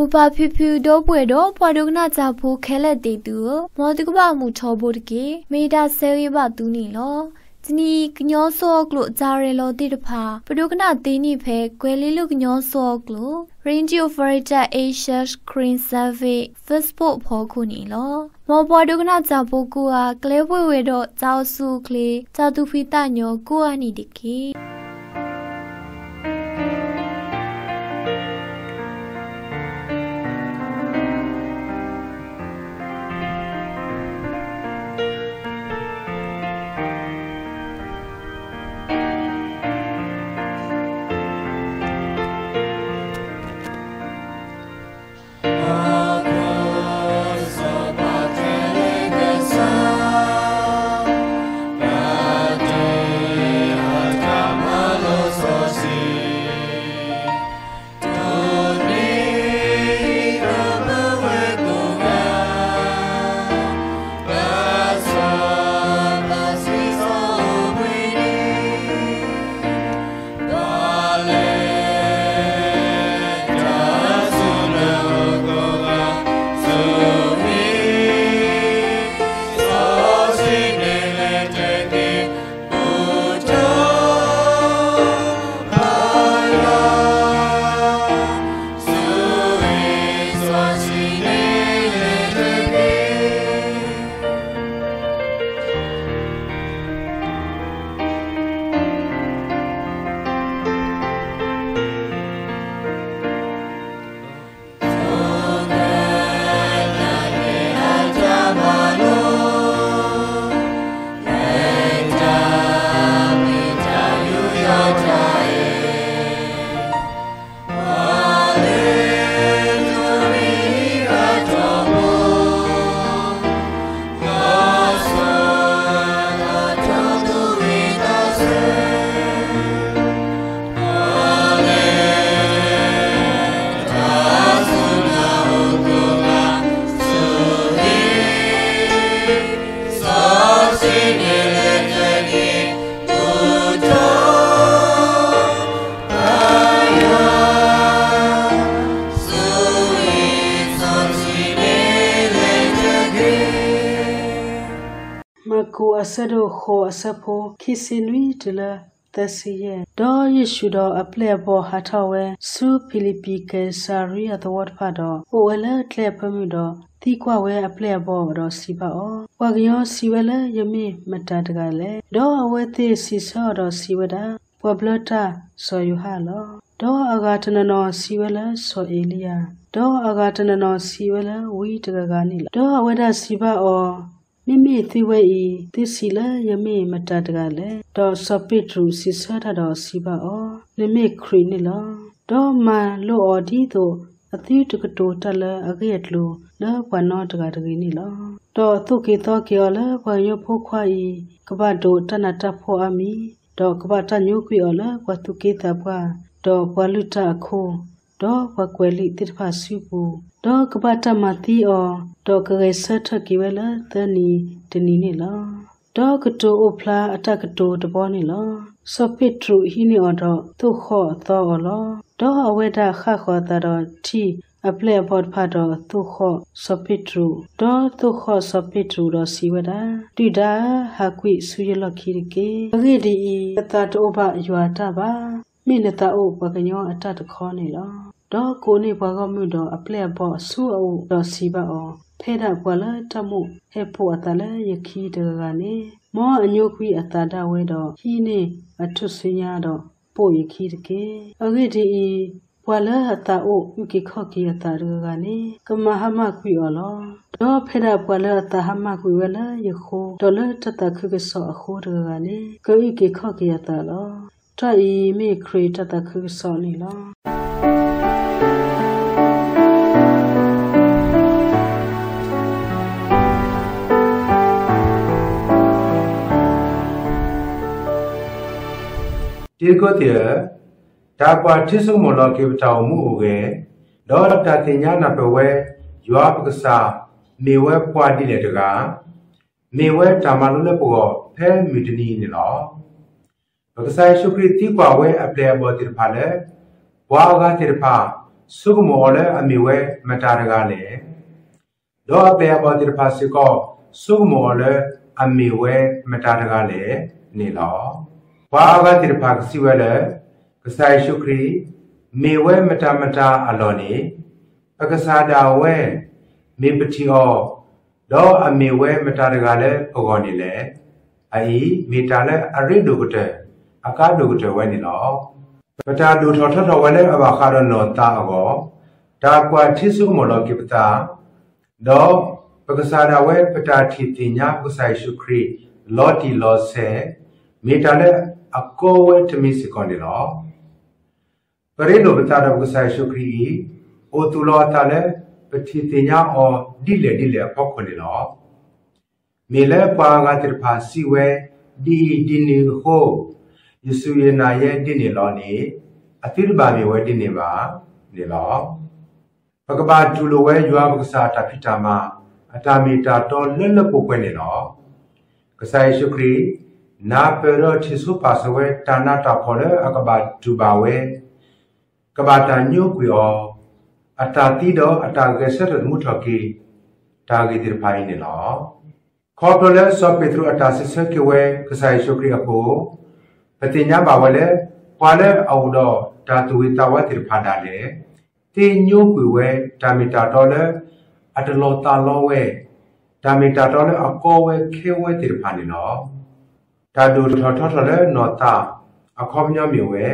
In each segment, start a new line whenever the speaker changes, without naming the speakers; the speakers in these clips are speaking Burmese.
မပါဖြူဖြူတော့ပွဲတော့ပွားဒုကနာကြဖို့ခဲလက်တေသူမော်တကပမှုချောဖို့တကေမေတာဆဲရပါသူနီလောဇနီကညောစောကလို့ဂျာရဲလောတိတဖာပဒုကနာတင်းနိဖဲကွယ်လေးလူကညောစောကလို့ Range of Variety Asia Screen Survey Facebook ဖော်ခုနီလောမောပွားဒုကနာကြဖို့ကူအားကလဲဝဲဝဲတော့ကြောက်စုကလေးကြောက်သူဖီတညောကိုအာနီတကေ
အဆဒိုခိုအဆဖိုခိစင်ဝီတလာသစီယဒေါ်ယေရှုတော်အပလက်ဘောဟာထဝဲဆူဖိလိပိကေဆာရီယသဝတ်ဖာတော်ဟိုဝဲလက်ကလက်ဖမှုတော်တီကွာဝဲအပလက်ဘောတော်စီပါအောဝါကယောစီဝဲလက်ယမိမတတကလည်းဒေါ်အဝဲသေးစီဆောတော်စီဝဒပဘလတာဆောယူဟာလောဒေါ်အဂါတနနောစီဝဲလက်ဆောအေလီယာဒေါ်အဂါတနနောစီဝဲလက်ဝီတကကနိဒေါ်အဝဲဒစီပါအော မိမိသိဝဲဤသစ္စည်းလယမိမတတကလည်းဒေါ်စပိထရူစီဆထတော်စီပါအောနိမိခရီနိလောဒေါ်မလောအော်ဒီတို့အသီးတကတိုတလအကရက်လိုလောဘနောတကတကိနိလောဒေါ်သုကေသောကေောလဘယဖို့ခွာဤကပတိုတနတဖို့အမီဒေါ်ကပတညုကွေောလဘသုကေတဘွာဒေါ်ဘဝလူတခို ဒေါ်ဘကွယ်လိတိတဖဆုပူဒေါ်ကပတမတိအောဒေါ်ကရေဆတ်ထကိဝဲလာတနီတနီနေလောဒေါ်ကတိုအိုဖလာအတကတိုတဘောနေလောစောပိထရူဟိနေအောတော့သူခော့သောလောဒေါ်အဝဲဒခခောတတော်တီအပလက်ဘော့ဖာတော့သူခော့စောပိထရူဒေါ်သူခော့စောပိထရူတော့စီဝဒါတိဒါဟာကွိဆူရလခိရကေအဂိဒီတတတောဘယွာတာပါ မိနတာအိုပကညောအတတခေါနေလောဒေါ်ကိုနေဘကမှုတော့အပလက်ဘော့ဆူအိုတော့စီပါအောဖဲတာကွာလာတမှုဟဲဖို့အတလဲယခီတကနေမောအညုခွီအတာတဝဲတော့ဟီနေအထုစင်ရတော့ပို့ယခီတကေအဂိဒီပွာလာအတာအိုယူကိခော့ကီအတာရကနေကမဟာမခွီအော်လောဒေါ်ဖဲတာပွာလာအတာဟမခွီဝလာယခိုဒေါ်လာတတခုကဆောအခိုးရကနေကိုယူကိခော့ကီအတာလော တာဤမေခရီတတခုဆောနေလော
တေကိုတေဒါပွားတိစုမလောကေပတောင်မှုဝဲဒေါ်တာတင်ညာနာပဝဲယွာပကစားမေဝဲပွားတိလေတကားမေဝဲတာမလုလက်ပေါ်ဖဲမီတနီနေလော ပကစားရှုခရတိကွာဝဲအပလေဘောတိဖာလေဘွာကတိဖာစုကမောလေအမီဝဲမတာရကလေတော့အပေဘောတိဖာစီကောစုကမောလေအမီဝဲမတာရကလေနေလောဘာဂတိဖာကစီဝဲလေကဆိုင်ရှုခရီမေဝဲမတာမတာအလောနေပကစားတာဝဲမေပတိအောတော့အမေဝဲမတာရကလေပကောနေလေအိမေတာလေအရိဒုကတဲ့ အကားဒုကတဲ့ဝဲနေလောပတာဒုထောထထောဝဲလေအဘခါရနောတာအောဒါကွာတိစုမလောကိပတာတော့ပကစားတာဝဲပတာတိတင်ညာပဆိုင်ရှုခရီလော်တီလော်ဆေမေတာလေအကောဝဲတမီစကွန်ဒီလောပရိလိုပတာတော့ပဆိုင်ရှုခရီအိုတူလောတာလေပတိတင်ညာအောဒီလေဒီလေဖောက်ခွန်ဒီလောမေလဲပါကတိဖာစီဝဲဒီဒီနီဟို ယေစုယေနာရဲ့ဒီနေလောနေအတိရပါမေဝဲဒီနေပါနေလောပကဘာဒူလိုဝဲယွာပကစားတာဖိတာမအတာမီတာတော်လက်လက်ပုတ်ပွဲနေလောကဆိုင်ရှုခရီနာပရောတိစုပါစဝဲတာနာတာခေါ်လေအကဘာဒူပါဝဲကဘာတာညုကွေောအတာတိတော့အတာကဲဆက်ရမှုထကီတာဂီတိဖိုင်နေလောခေါ်တော်လဲဆော့ပေထရအတာဆစ်ဆကေဝဲကဆိုင်ရှုခရီအဖို့ ပတိညာပါဝဲလေပွာလဲအော်တော့ဓာတုဝေတဝတိဖာဒါလေတေညိုကွေဝဲဒါမီတာတော်လဲအတလောတာလောဝဲဒါမီတာတော်လဲအကောဝဲခဲဝဲတိဖာနေလောဓာတုထောထောထောလဲနောတာအခေါမျောမြေဝဲ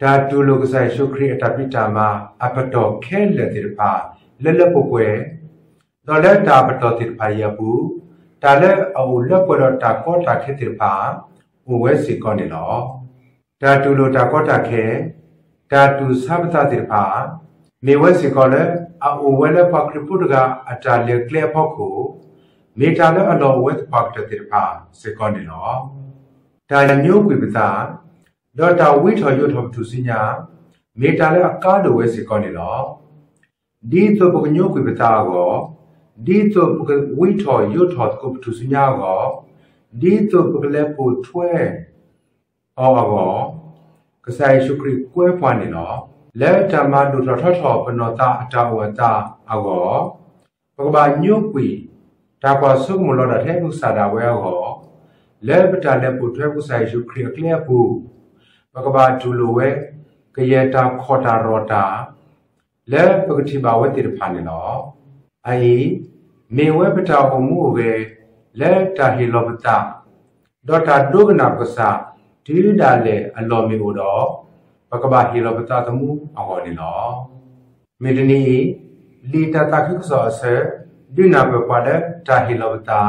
ဓာတုလောကဆိုင်ရှုခရီအတပိတာမှာအပတော်ခဲလက်တိဖာလက်လက်ပုတ်ပွဲတော်လဲတာပတော်တိဖာရဘူးတာလဲအဝလက်ပွဲတော့တာကောတာခဲတိဖာ ဝဝဲစီကောနေလောဓာတုလိုတာကောတာခဲဓာတုသဗ္ဗတတိဖာမေဝဲစီကောလေအအိုဝဲလေပကရပုတကအတာလေကလေဖောက်ကိုမေတာလေအလောဝဲပကတတိဖာစီကောနေလောဒါမျိုးကွေပသာဒေါတာဝိထော်ရွတ်ထော်သူစညာမေတာလေအကားလိုဝဲစီကောနေလောဒီတော့ပကညိုကွေပသာကိုဒီတော့ပကဝိထော်ရွတ်ထော်ကုပသူစညာကို ဒီတော့ပကလေပိုထွဲအောကောကဆိုင်ရှုခရီကွဲပွားနေလောလက်တမဒုထထထပနောတာအတဝတာအောပကဘာညုကွီဒါကွာဆုမလောတာထဲကုစာတာဝဲအောလက်ပတာ လက်ပိုထွဲကုဆိုင်ရှုခရီကလျက်ဘူးပကဘာဒူလိုဝဲကရတာခေါ်တာရောတာလက်ပကတိဘာဝဲတိရဖာနေလောအိမေဝဲပတာဟောမှုပဲလက်တာဟီလောပတာဒေါတာဒုကနာပကစာဒီဒါလေအလောမီဟိုတော့ပကဘာဟီလောပတာတမှုအဟောနေလောမေဒနီလီတာတာခိဆောဆဲဒီနာပပဒတာဟီလောပတာ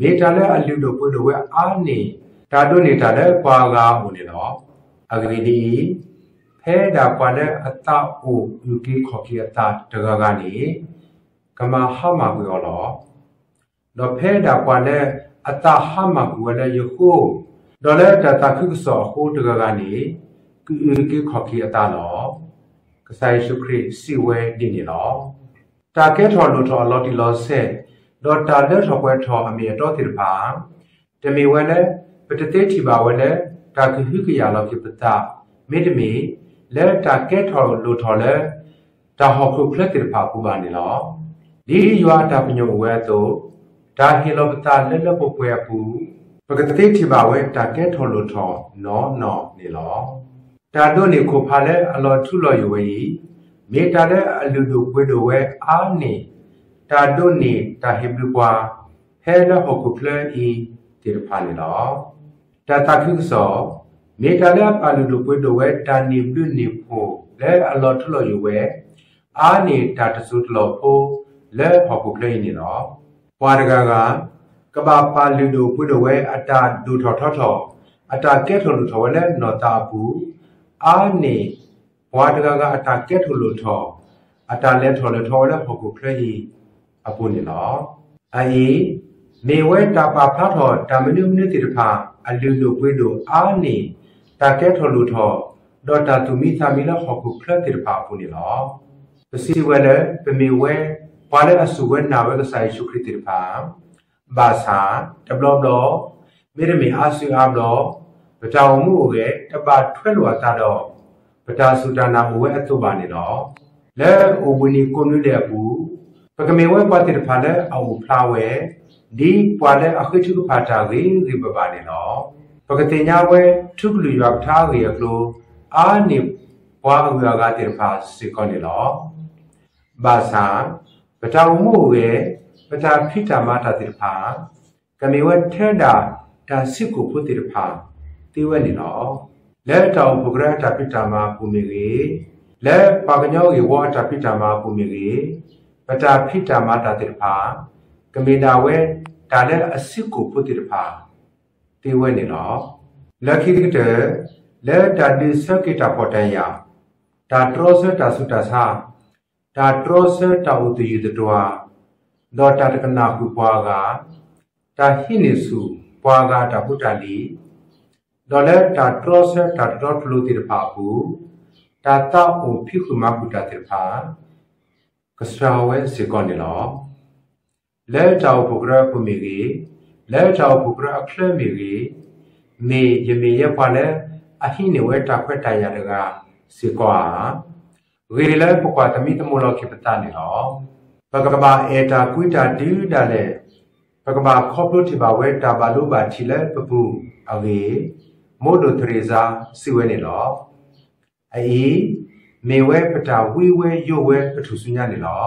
မေတာလေအလူတို့ပုဒဝဲအာနေဒါတို့နေတာလေပွာကားဟိုနေတော့အဂရီဒီဖဲဒါပွာတဲ့အတအိုယူကီခေါ်ကီအတာတကကနေကမဟာမကွေော်လော တော့ဖဲဒါပွာတဲ့အတဟာမကွေလည်းယခုဒေါ်လာတတာခိကစောဟိုတကကနေကူကေခေါကီအတာလောကဆိုင်ရှုခရစ်စီဝဲဒီနေလောတာကဲထော်လို့ထော်လော်တီလောဆဲဒေါ်တာလက်ထော်ပွဲထော်အမေတော်တိပါတမီဝဲလဲပတသေးတီပါဝဲလဲတာခိဟိကရလောကိပတာမေတမီလဲတာကဲထော်လို့ထော်လဲတာဟောခုဖလက်တိပါပူပါနေလောဒီရွာတာပညုံဝဲသို့ ဒါဟီလောပတာလက်လက်ပုတ်ပွဲပူပကတိတိပါဝဲတာကဲထော်လို့ထော်နော်နော်နေလောတာတို့နေခုဖာလဲအလောထုလော်ရွေမေတာလဲအလူလူပွေတို့ဝဲအာနေတာတို့နေတာဟိဘလူပွာဟဲလဟခုဖလဲဤတိဖာနေလောတာတာခိဆောမေတာလဲအလူလူပွေတို့ဝဲတာနေပြုနေဖို့လဲအလောထုလော်ရွေအာနေတာတဆုတလောဖို့လဲဟခုဖလဲနေလော ပွာတကကကဘာပါလူဒိုပုဒဝဲအတာဒူထော်ထော်ထော်အတာကဲထော်လူထော်ဝဲလဲနော်တာဘူးအာနေဘွာတကကအတာကဲထော်လူထော်အတာလဲထော်လဲထော်လဲဟောကိုခရီအပုနေလောအေးမေဝဲတာပါဖတ်ထော်တာမနုမနတိတဖာအလူလူပွေးတို့အာနေတာကဲထော်လူထော်ဒေါ်တာသူမိသမီလဟောကိုခရတိတဖာပုနေလောပစီဝဲလဲပမေဝဲ ဘွာလဲအစုဝဲနာဝဲကဆိုင်ရှုခရတိတဖာဘာသာတဘလဘလမေရမေအာစုအဘလပတောင်မှုရဲ့တပါထွက်လွာတာတော့ပတာစုတနာဝဲအတုပါနေတော့လဲအိုဝနီကိုနုတဲ့ဘူးပကမေဝဲပတ်တဲ့ဖာလဲအောဖလာဝဲဒီပွာလဲအခုချုကဖာတာရီရီပပါနေလောပကတိညာဝဲထုကလူရွာထားရီကလိုအာနိပွာအဝါကတဲ့ဖာစီကောနေလောဘာသာ ပတောင်မှုဝဲပတာဖိတာမတာတဲ့ဖာကမေဝဲထဲတာဒါစစ်ကိုဖုတ်တဲ့ဖာတိဝဲနေလောလဲတောင်ပဂရတာပိတာမပူမီကြီးလဲပါကညောကြီးဝါတာပိတာမပူမီကြီးပတာဖိတာမတာတိဖာကမေတာဝဲဒါလဲအစစ်ကိုဖုတိဖာတေဝဲနေတော့လက်ခိကတဲ့လဲတာဒီစကိတာပေါ်တန်ယာဒါထရောဆတာဆုတာသာ ဒါထရောဆတာဥတယူတတော်ဒေါ်တာတကနာကူပွားကဒါဟိနေစုပွားကဒါဘုတ္တလီဒေါ်လက်တာထရောဆတာဒေါ်ဖလူတိဖာဘူးတာတာအုံဖိခုမကုတာတိဖာကစရာဝဲစေကောနေလောလဲတောက်ပုဂရပုမီကြီးလဲတောက်ပုဂရအခလမီကြီးမေယမေရပါလဲအဟိနေဝဲတာခွက်တရရကစေကော ဝေရလဲပကွာတမိတမောလောခိပတနေလောပကပအေတာကွိတာဒီဒါလဲပကပခေါပလုတိပါဝဲတာပါလို့ပါချီလဲပပူအဝေမို့တို့ထရေစာစီဝဲနေလောအေးမေဝဲပတာဝီဝဲယိုဝဲပထုစုညာနေလော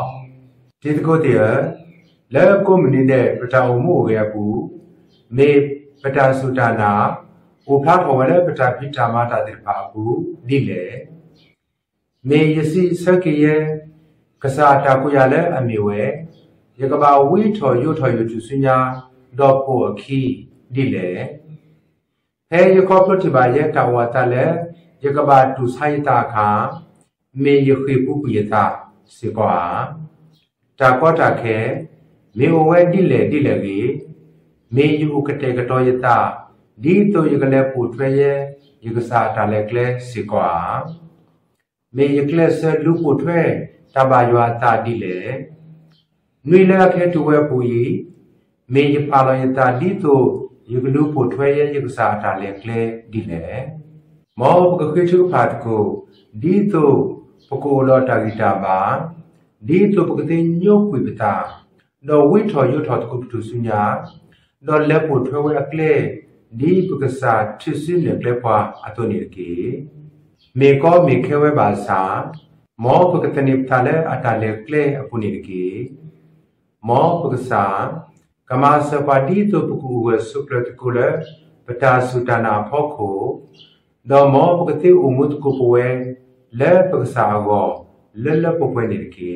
ဒီတကုတ်တည်းလဲကိုမနီတဲ့ပတာအမှုရဲ့ဘူးမေပတာစုတာနာဥဖာခေါ်ဝဲပတာပိတာမတာတိပါဘူးဒီလေ နေယစီဆက်ကရေကစားတာကိုရလဲအမီဝဲရကဘာဝိထော်ယုထော်ယုသူစညာဒေါ်ပိုခီဒီလေဖဲယခေါပတိဘာယတာဝတာလဲရကဘာသူဆိုင်တာခာမေယခိပုပယတာစေကွာတာကောတာခဲမေဝဲဒီလေဒီလေကြီးမေယုကတေကတော်ယတာဒီတို့ယကလဲပူထွေယယကစားတာလဲကလဲစေကွာ မေယကလေဆလူပူထွေတဘာယွာတာတိလေနွေလာခဲတူဝဲပူယီမေယပါလယတာဒီတောယကလူပူထွေယယကစာတာလေကလေဒီလေမောပကခိချုဖာတကိုဒီတုပကိုလောတာဂီတာဘာဒီတုပကတိညုတ်ကွေပတာတော့ဝိထော်ရွထော်တကုပတုစုညာတော့လက်ပိုထွဲဝဲအကလေဒီပကစာချစ်စင်းလက်လက်ပွားအတုန်ကေ မေကောမေခဲဝဲပါစာမောပကတနိပထလေအတလေကလေအပုန်ကေမောပကစာကမစပါတိတုပကူဝဲစုပရတကုလပတာစုတနာဖောခိုဒေါ်မောပကတိဥမှုတကိုပွဲလဲပကစားကောလဲလဲပပွဲနေကေ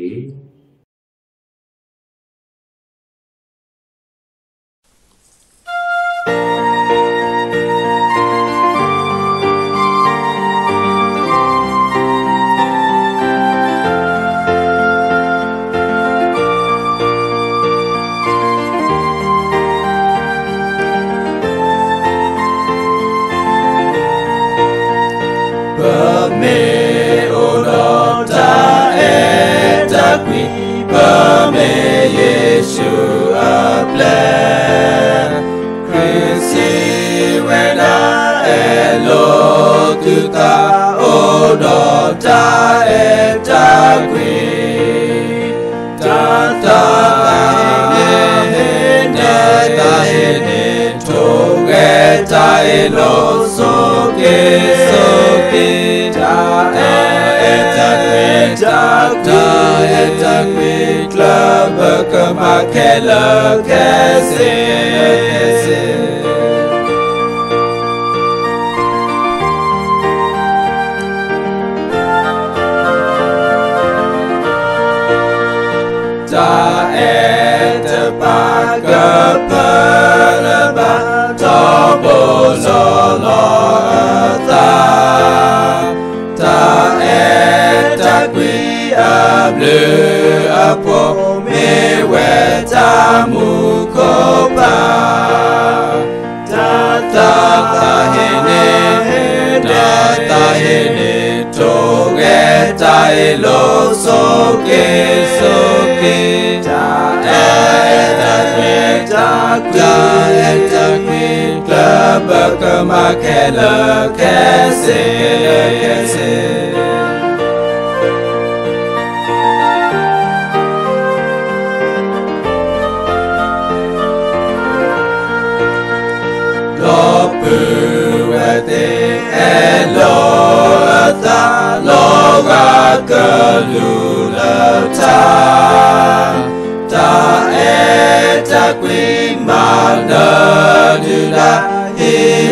enwena elotuta odota etakwi tata tahene togeta ilo soke. Soke ta etakwi ta etakwi club kamakela kese kese. Solo ta ta et qui a bleu a po me weta mukopa ta ta ta hene da ta hene toge ta lo soke soke ta ta kwe ta kwe ta kwe Kamakelekese. Dopuete elota loga kalulata ta eta quimana dula.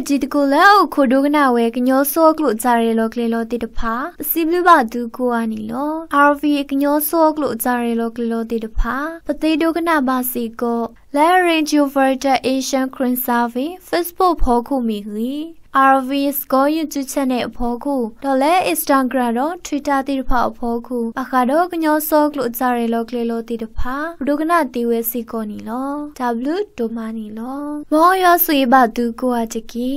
ta eta qui ta ta eta qui club come a kele kese kese
လောပွေជីတကူလဲအခုခိုဒိုကနာဝဲကညောစောကလို့ဂျာရဲလောကလေလောတိတဖာစီဘလူပါဒူကိုအာနီလော RV ကညောစောကလို့ဂျာရဲလောကလေလောတိတဖာပတိဒိုကနာဘာစီကို La Range Over the Asian Crane Survey Facebook ဖော်ခုမီဟီ RV score ယူချချက်နဲ့အဖော်ခုဒေါ်လဲ Instagram တော့ Twitter တိတဖာအဖော်ခုအခါတော့ကညောစောကလို့ဂျာရဲလောကလေလောတိတဖာဘဒုကနာတီဝဲစီကိုနီလော W ဒိုမာနီလောမောရဆွေဘသူကိုအချကီ